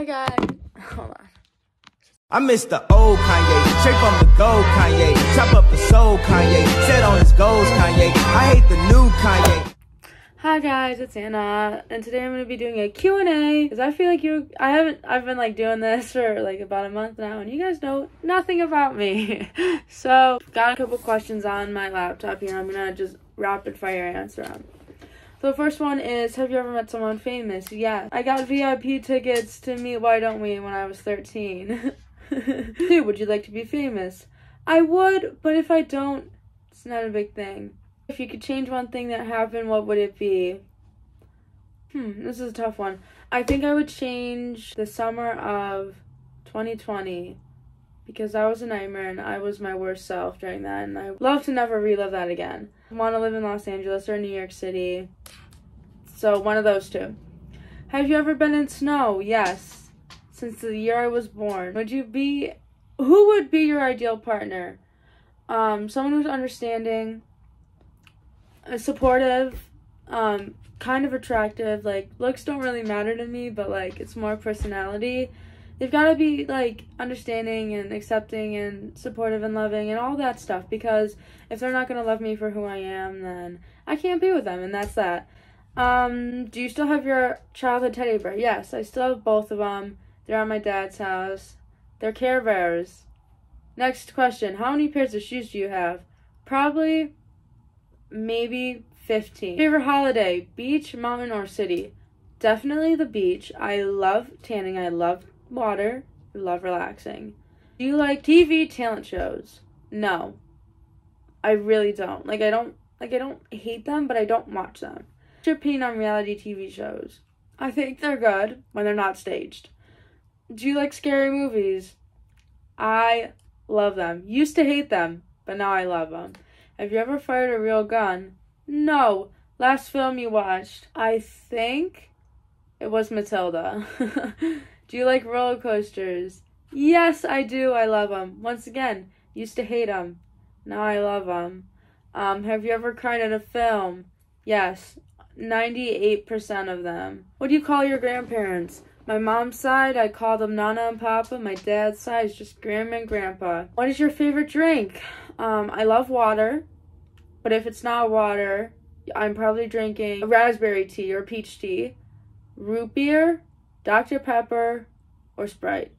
Hi guys. Hold on. I miss the old Kanye, straight from the gold Kanye. Chop up the soul Kanye, set on his goals Kanye. I hate the new Kanye. Hi guys, it's Anna, and today I'm gonna be doing a Q&A because I feel like you, I haven't, I've been like doing this for like about a month now, and you guys know nothing about me. so, got a couple questions on my laptop here. I'm gonna just rapid fire answer them. So the first one is, have you ever met someone famous? Yes. I got VIP tickets to meet Why Don't We when I was 13. Two, would you like to be famous? I would, but if I don't, it's not a big thing. If you could change one thing that happened, what would it be? Hmm, this is a tough one. I think I would change the summer of 2020 because that was a nightmare and I was my worst self during that and I love to never relive that again. I want to live in Los Angeles or New York City. So one of those two. Have you ever been in snow? Yes. Since the year I was born. Would you be who would be your ideal partner? Um, someone who's understanding, uh, supportive, um, kind of attractive. Like looks don't really matter to me, but like it's more personality they've got to be like understanding and accepting and supportive and loving and all that stuff because if they're not going to love me for who I am then I can't be with them and that's that. Um, do you still have your childhood teddy bear? Yes, I still have both of them. They're at my dad's house. They're Care Bears. Next question. How many pairs of shoes do you have? Probably maybe 15. Favorite holiday? Beach, mountain, or city? Definitely the beach. I love tanning. I love water. Love relaxing. Do you like TV talent shows? No. I really don't. Like I don't like I don't hate them, but I don't watch them. What's your opinion on reality TV shows? I think they're good when they're not staged. Do you like scary movies? I love them. Used to hate them, but now I love them. Have you ever fired a real gun? No. Last film you watched? I think it was Matilda. Do you like roller coasters? Yes, I do. I love them. Once again, used to hate them. Now I love them. Um, have you ever cried at a film? Yes, 98% of them. What do you call your grandparents? My mom's side, I call them Nana and Papa. My dad's side is just Grandma and Grandpa. What is your favorite drink? Um, I love water, but if it's not water, I'm probably drinking raspberry tea or peach tea. Root beer, Dr. Pepper, or Sprite.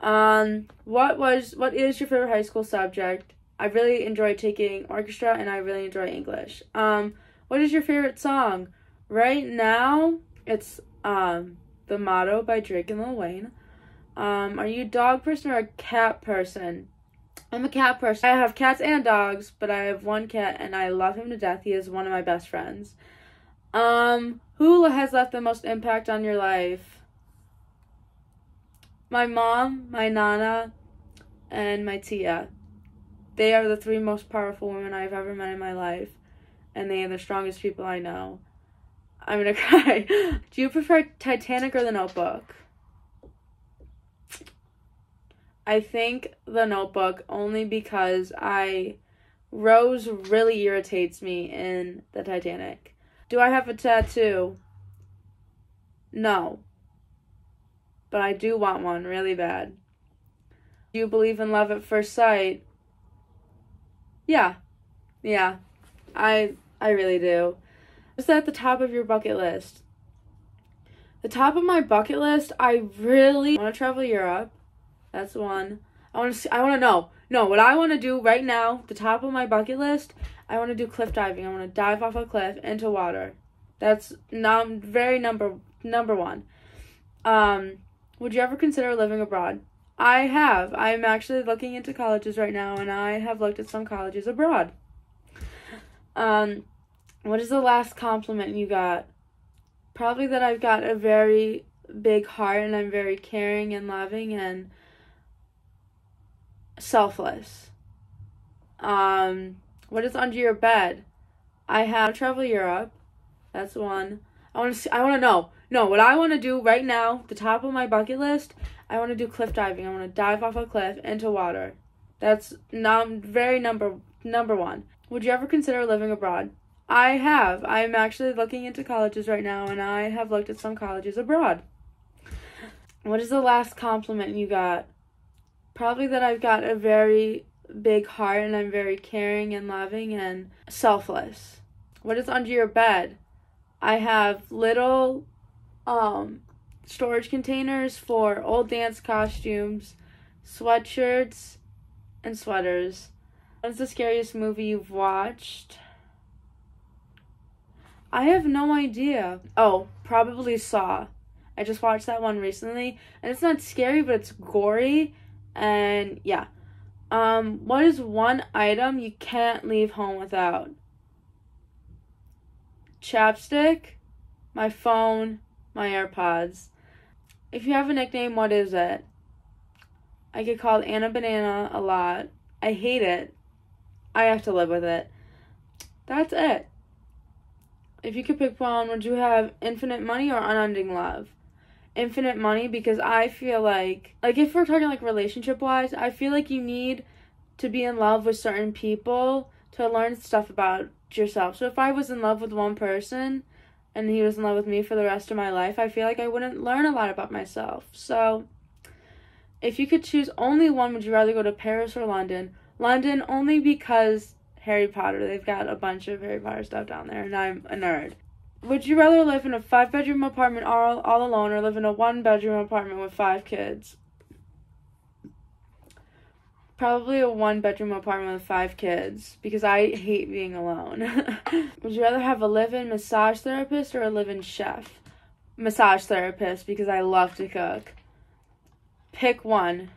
Um, what was what is your favorite high school subject? I really enjoy taking orchestra and I really enjoy English. Um, what is your favorite song? Right now, it's um The Motto by Drake and Lil Wayne. Um, are you a dog person or a cat person? I'm a cat person. I have cats and dogs, but I have one cat and I love him to death. He is one of my best friends. Um, who has left the most impact on your life? My mom, my nana, and my tia. They are the three most powerful women I've ever met in my life, and they are the strongest people I know. I'm gonna cry. Do you prefer Titanic or The Notebook? I think The Notebook only because I Rose really irritates me in the Titanic. Do I have a tattoo? No. But I do want one really bad. Do you believe in love at first sight? Yeah. Yeah. I I really do. What's at the top of your bucket list? The top of my bucket list, I really want to travel Europe. That's one. I want to see, I want to know. No, what I want to do right now, the top of my bucket list, I want to do cliff diving. I want to dive off a cliff into water. That's num very number number one. Um, would you ever consider living abroad? I have. I'm actually looking into colleges right now, and I have looked at some colleges abroad. Um, what is the last compliment you got? Probably that I've got a very big heart and I'm very caring and loving and selfless. Um, what is under your bed? I have travel Europe. That's one. I want to see, I want to know. No, what I want to do right now, the top of my bucket list, I want to do cliff diving. I want to dive off a cliff into water. That's num very number number 1. Would you ever consider living abroad? I have. I'm actually looking into colleges right now and I have looked at some colleges abroad. What is the last compliment you got? Probably that I've got a very big heart and I'm very caring and loving and selfless. What is under your bed? I have little um storage containers for old dance costumes, sweatshirts, and sweaters. What is the scariest movie you've watched? I have no idea. Oh, probably Saw. I just watched that one recently, and it's not scary, but it's gory, and yeah. Um, what is one item you can't leave home without? Chapstick, my phone, my AirPods. If you have a nickname, what is it? I get called Anna Banana a lot. I hate it. I have to live with it. That's it. If you could pick one, would you have infinite money or unending love? Infinite money because I feel like like if we're talking like relationship wise, I feel like you need to be in love with certain people to learn stuff about yourself. So if I was in love with one person and he was in love with me for the rest of my life, I feel like I wouldn't learn a lot about myself. So if you could choose only one, would you rather go to Paris or London? London only because Harry Potter. They've got a bunch of Harry Potter stuff down there, and I'm a nerd. Would you rather live in a five bedroom apartment all, all alone or live in a one bedroom apartment with five kids? Probably a one bedroom apartment with five kids because I hate being alone. Would you rather have a live in massage therapist or a live in chef? Massage therapist because I love to cook. Pick one.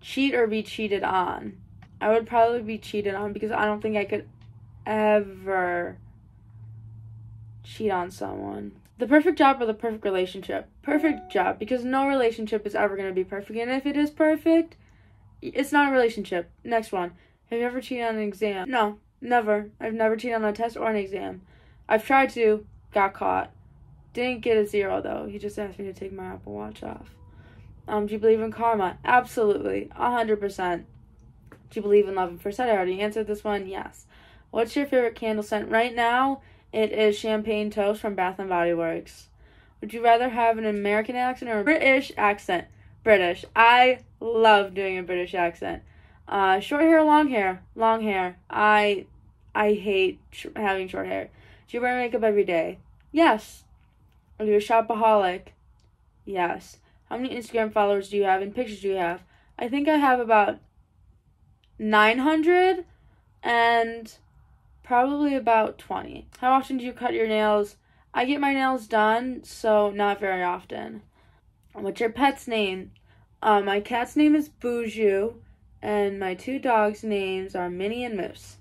Cheat or be cheated on. I would probably be cheated on because I don't think I could ever cheat on someone. The perfect job or the perfect relationship? Perfect job because no relationship is ever going to be perfect. And if it is perfect, it's not a relationship. Next one. Have you ever cheated on an exam? No, never. I've never cheated on a test or an exam. I've tried to, got caught. Didn't get a zero though. He just asked me to take my Apple Watch off. Um, do you believe in karma? Absolutely, a hundred percent. Do you believe in love at first sight? I already answered this one. Yes. What's your favorite candle scent right now? It is Champagne Toast from Bath and Body Works. Would you rather have an American accent or a British accent? British. I love doing a British accent. Uh, short hair, long hair, long hair. I, I hate sh- having short hair. Do you wear makeup every day? Yes. Are you a shopaholic? Yes. How many Instagram followers do you have and pictures do you have? I think I have about 900 and probably about 20. How often do you cut your nails? I get my nails done, so not very often. What's your pet's name? Uh, my cat's name is Boujou, and my two dogs' names are Minnie and Moose.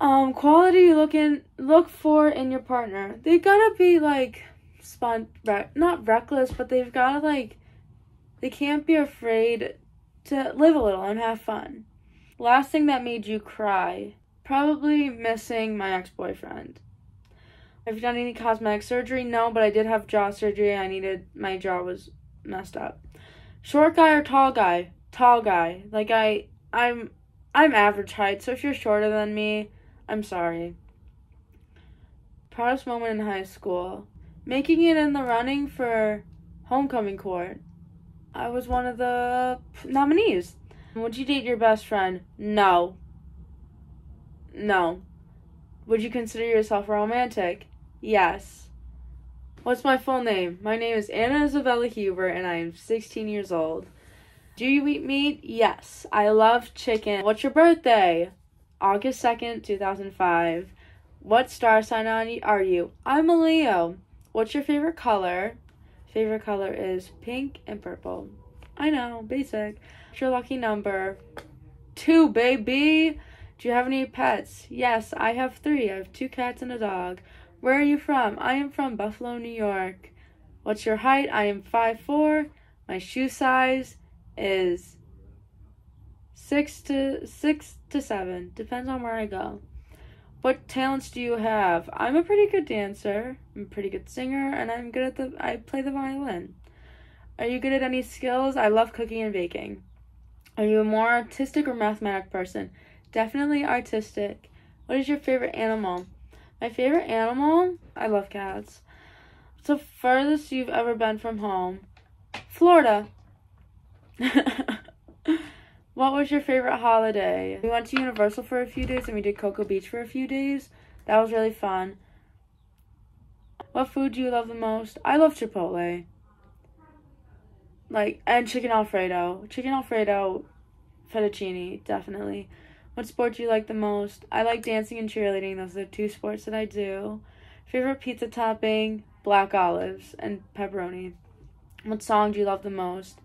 Um, quality you look look for in your partner. They gotta be like spont re- not reckless, but they've gotta like they can't be afraid to live a little and have fun. Last thing that made you cry. Probably missing my ex boyfriend. Have you done any cosmetic surgery? No, but I did have jaw surgery. I needed my jaw was messed up. Short guy or tall guy? Tall guy. Like I I'm I'm average height, so if you're shorter than me, I'm sorry. Proudest moment in high school. Making it in the running for homecoming court. I was one of the nominees. Would you date your best friend? No. No. Would you consider yourself romantic? Yes. What's my full name? My name is Anna Isabella Huber and I am 16 years old. Do you eat meat? Yes. I love chicken. What's your birthday? August 2nd, 2005. What star sign are you? I'm a Leo. What's your favorite color? Favorite color is pink and purple. I know, basic. What's your lucky number? Two, baby. Do you have any pets? Yes, I have three. I have two cats and a dog. Where are you from? I am from Buffalo, New York. What's your height? I am five four. My shoe size is six to six to seven. Depends on where I go. What talents do you have? I'm a pretty good dancer. I'm a pretty good singer, and I'm good at the. I play the violin. Are you good at any skills? I love cooking and baking. Are you a more artistic or mathematic person? Definitely artistic. What is your favorite animal? My favorite animal? I love cats. What's the furthest you've ever been from home? Florida. what was your favorite holiday? We went to Universal for a few days and we did Cocoa Beach for a few days. That was really fun. What food do you love the most? I love Chipotle. Like, and chicken Alfredo. Chicken Alfredo, fettuccine, definitely. What sport do you like the most? I like dancing and cheerleading. Those are the two sports that I do. Favorite pizza topping? Black olives and pepperoni. What song do you love the most?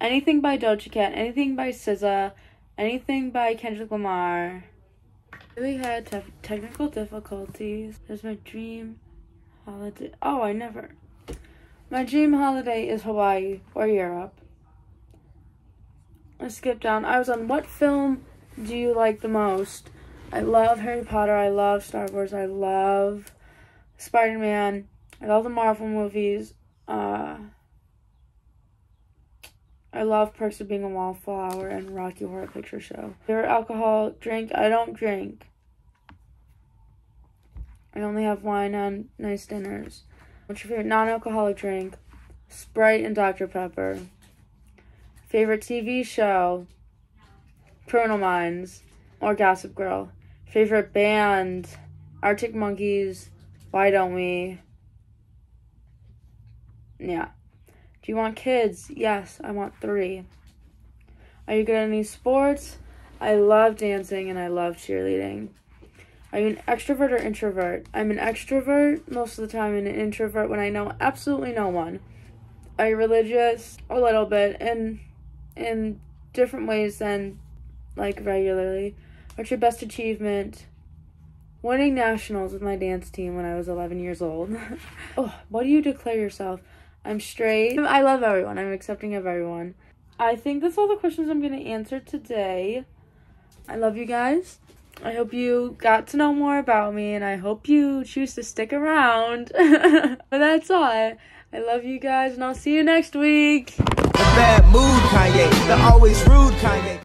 Anything by Doja Cat, anything by SZA, anything by Kendrick Lamar. Really had te- technical difficulties. There's my dream holiday. Oh, I never. My dream holiday is Hawaii or Europe. Let's skip down. I was on what film do you like the most? I love Harry Potter. I love Star Wars. I love Spider Man. I love the Marvel movies. Uh, I love Perks of Being a Wallflower and Rocky Horror Picture Show. Favorite alcohol drink? I don't drink. I only have wine on nice dinners. What's your favorite non-alcoholic drink? Sprite and Dr. Pepper. Favorite TV show? Criminal Minds or Gossip Girl. Favorite band? Arctic Monkeys. Why don't we? Yeah. Do you want kids? Yes, I want three. Are you good at any sports? I love dancing and I love cheerleading. Are you an extrovert or introvert? I'm an extrovert most of the time and an introvert when I know absolutely no one. Are you religious? A little bit and in different ways than like regularly. What's your best achievement? Winning nationals with my dance team when I was 11 years old. oh, what do you declare yourself? I'm straight. I love everyone. I'm accepting of everyone. I think that's all the questions I'm going to answer today. I love you guys. I hope you got to know more about me and I hope you choose to stick around. but that's all. I, love you guys and I'll see you next week. The bad mood Kanye, the always rude Kanye.